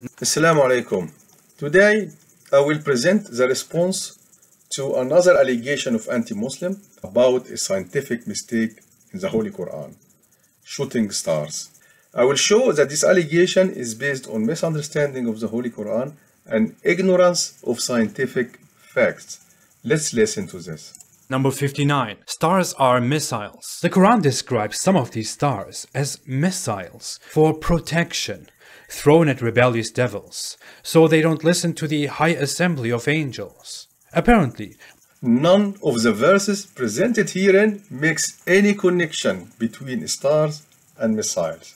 Assalamu alaikum. Today I will present the response to another allegation of anti-Muslim about a scientific mistake in the Holy Quran, shooting stars. I will show that this allegation is based on misunderstanding of the Holy Quran and ignorance of scientific facts. Let's listen to this. Number 59. Stars are missiles. The Quran describes some of these stars as missiles for protection thrown at rebellious devils, so they don't listen to the high assembly of angels. Apparently, None of the verses presented herein makes any connection between stars and missiles.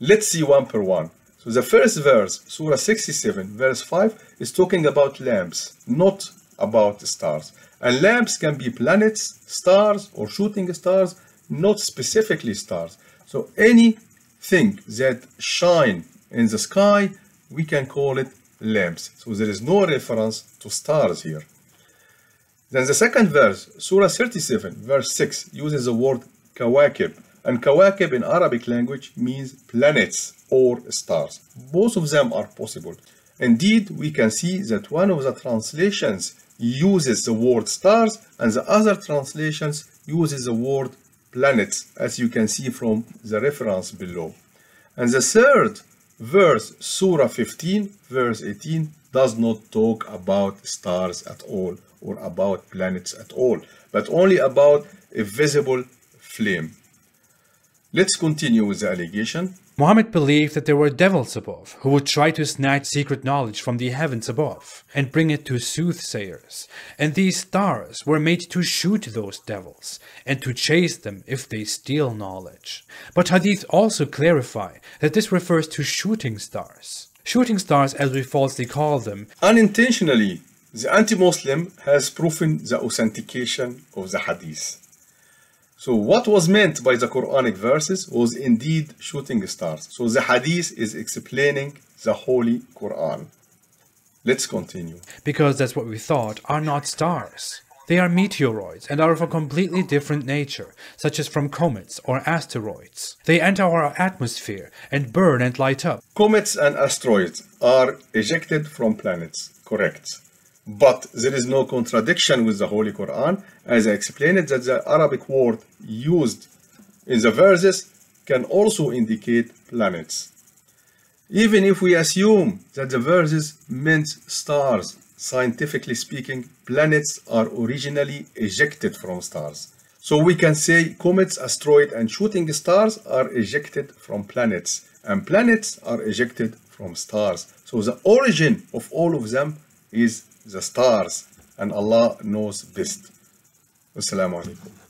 Let's see one per one. So the first verse, Surah 67, verse 5, is talking about lamps, not about stars. And lamps can be planets, stars, or shooting stars, not specifically stars. So anything that shine in the sky, we can call it lamps. So there is no reference to stars here. Then the second verse, Surah 37, verse 6, uses the word kawakib. And kawakib in Arabic language means planets or stars. Both of them are possible. Indeed, we can see that one of the translations uses the word stars and the other translations uses the word planets, as you can see from the reference below. And the third verse, Surah 15, verse 18, does not talk about stars at all or about planets at all, but only about a visible flame. Let's continue with the allegation. Muhammad believed that there were devils above who would try to snatch secret knowledge from the heavens above and bring it to soothsayers. And these stars were made to shoot those devils and to chase them if they steal knowledge. But Hadith also clarify that this refers to shooting stars. Shooting stars, as we falsely call them, Unintentionally, the anti-Muslim has proven the authentication of the hadith. So what was meant by the Quranic verses was indeed shooting stars. So the hadith is explaining the Holy Quran. Let's continue. because that's what we thought, are not stars. They are meteoroids and are of a completely different nature, such as from comets or asteroids. They enter our atmosphere and burn and light up. Comets and asteroids are ejected from planets, correct. But there is no contradiction with the Holy Quran, as I explained that the Arabic word used in the verses can also indicate planets. Even if we assume that the verses meant stars, scientifically speaking, planets are originally ejected from stars. So we can say comets, asteroids, and shooting stars are ejected from planets, and planets are ejected from stars. So the origin of all of them is the stars, and Allah knows best. Wassalamu alaikum.